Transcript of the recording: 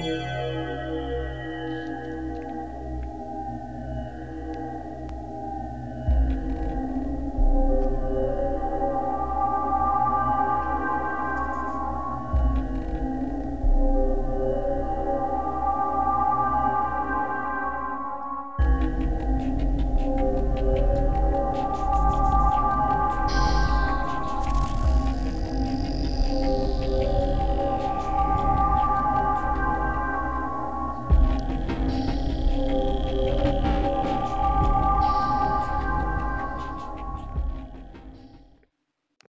Música